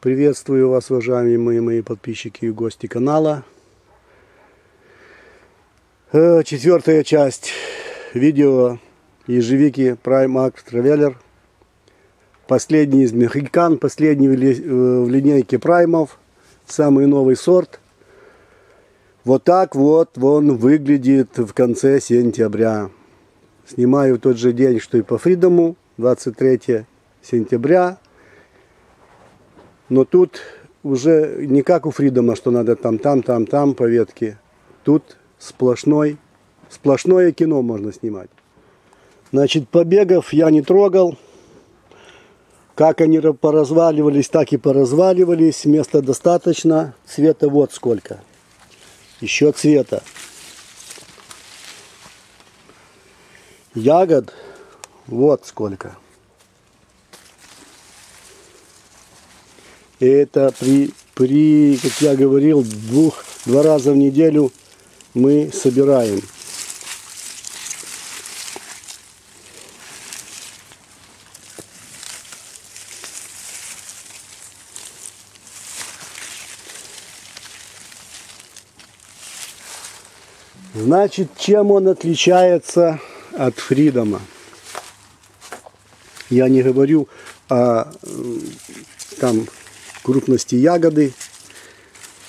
Приветствую вас, уважаемые мои подписчики и гости канала. Э, четвертая часть видео ежевики Primark Traveler. Последний из мехикан, последний в э, линейке праймов. Самый новый сорт. Вот так вот он выглядит в конце сентября. Снимаю в тот же день, что и по Фридому, 23 сентября. Но тут уже не как у Фридома, что надо там, там, там, там по ветке. Тут сплошной, сплошное кино можно снимать. Значит, побегов я не трогал. Как они поразваливались, так и поразваливались. Места достаточно. Цвета вот сколько. Еще цвета. Ягод вот сколько. И это при, при, как я говорил, двух, два раза в неделю мы собираем. Значит, чем он отличается от Фридома? Я не говорю о там крупности ягоды.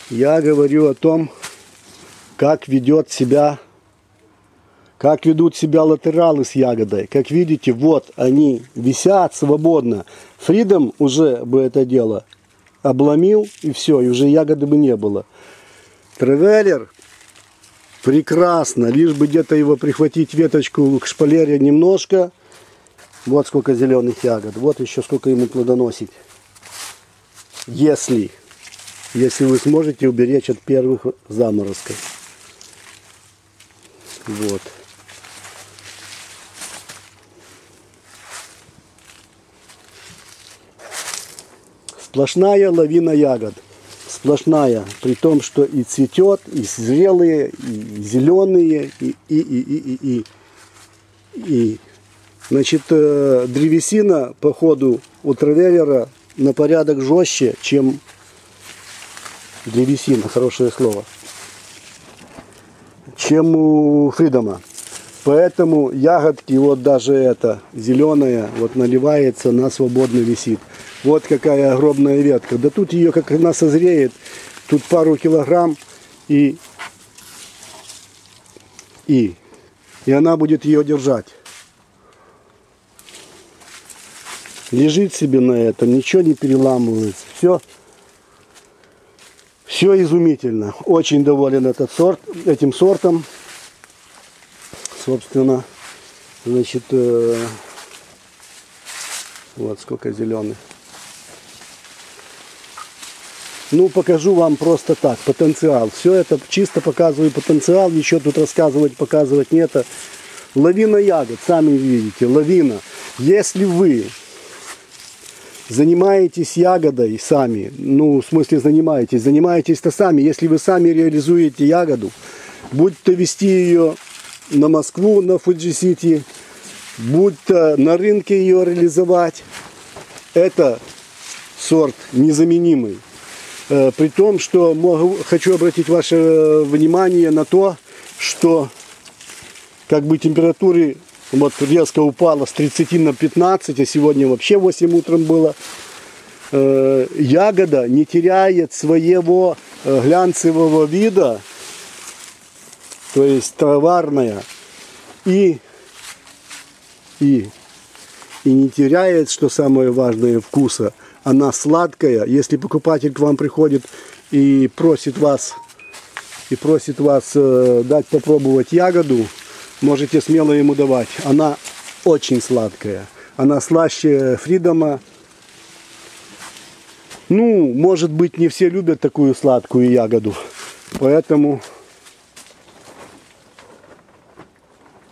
Я говорю о том, как ведет себя, как ведут себя латералы с ягодой. Как видите, вот они висят свободно. Фридом уже бы это дело обломил, и все, и уже ягоды бы не было. Тревелер прекрасно, лишь бы где-то его прихватить веточку к шпалере немножко. Вот сколько зеленых ягод, вот еще сколько ему плодоносить. Если, если вы сможете уберечь от первых заморозков. Вот. Сплошная лавина ягод сплошная, при том, что и цветет, и зрелые, и зеленые, и, и, и, и, и, и. и. Значит, э, древесина, по ходу у травеллера на порядок жестче, чем древесина, хорошее слово, чем у Фридома. Поэтому ягодки, вот даже это, зеленая, вот наливается, на свободно висит. Вот какая огромная ветка. Да тут ее, как она созреет, тут пару килограмм и, и, и она будет ее держать. Лежит себе на этом, ничего не переламывается. Все, все изумительно. Очень доволен этот сорт, этим сортом. Собственно, значит, э, вот сколько зеленых. Ну, покажу вам просто так, потенциал. Все это чисто показываю потенциал, ничего тут рассказывать, показывать нет. Лавина ягод, сами видите, лавина. Если вы занимаетесь ягодой сами, ну, в смысле занимаетесь, занимаетесь-то сами, если вы сами реализуете ягоду, будь то вести ее на Москву, на Фуджи-Сити, будь то на рынке ее реализовать, это сорт незаменимый. Э, при том, что могу, хочу обратить ваше э, внимание на то, что как бы температуры вот резко упала с 30 на 15, а сегодня вообще 8 утром было. Э, ягода не теряет своего глянцевого вида, то есть товарная, и, и, и не теряет, что самое важное, вкуса – она сладкая. Если покупатель к вам приходит и просит вас, и просит вас э, дать попробовать ягоду, можете смело ему давать. Она очень сладкая. Она слаще Фридома. Ну, может быть, не все любят такую сладкую ягоду. Поэтому,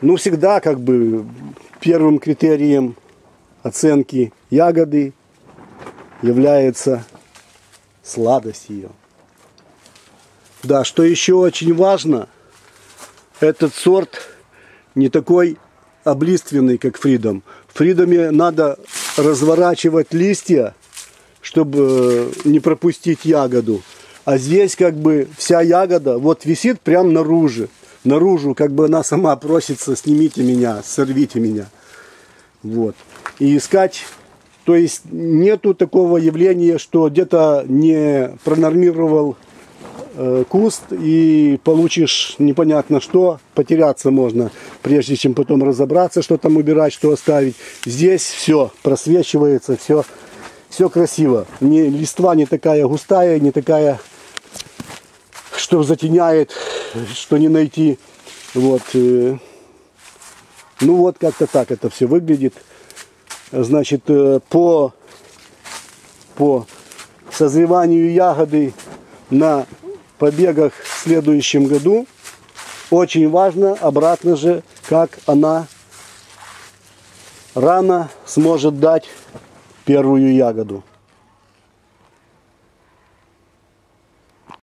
ну, всегда как бы первым критерием оценки ягоды является сладость ее. Да, что еще очень важно, этот сорт не такой облиственный, как Фридом. Фридоме надо разворачивать листья, чтобы не пропустить ягоду. А здесь как бы вся ягода вот висит прям наружу. Наружу, как бы она сама просится, снимите меня, сорвите меня. Вот. И искать, то есть нету такого явления, что где-то не пронормировал э, куст и получишь непонятно что, потеряться можно, прежде чем потом разобраться, что там убирать, что оставить. Здесь все просвечивается, все, все красиво. Не, листва не такая густая, не такая, что затеняет, что не найти. Вот. э, Ну вот как-то так это все выглядит. Значит, э, по, по созреванию ягоды на побегах в следующем году очень важно обратно же, как она рано сможет дать первую ягоду.